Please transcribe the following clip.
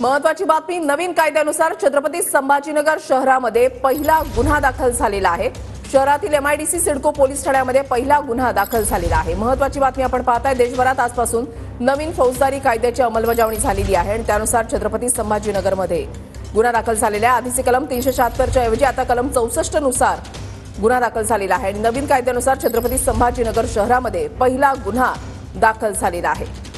महत्वाची बातमी नवीन कायद्यानुसार छत्रपती संभाजीनगर शहरामध्ये पहिला गुन्हा दाखल झालेला आहे. शहरातील एमआयडीसी सिडको पोलीस ठाण्यामध्ये पहिला गुन्हा दाखल झालेला आहे. महत्वाची बातमी आपण पाहताय देशभरात आजपासून नवीन फौजदारी कायद्याची अंमलबजावणी झालेली आहे आणि त्यानुसार छत्रपती संभाजीनगरमध्ये गुन्हा दाखल झालेला आहे. आधीचे कलम तीनशे शहात्तरच्या ऐवजी आता कलम चौसष्टनुसार गुन्हा दाखल झालेला आहे. आणि नवीन कायद्यानुसार छत्रपती संभाजीनगर शहरामध्ये पहिला गुन्हा दाखल झालेला आहे.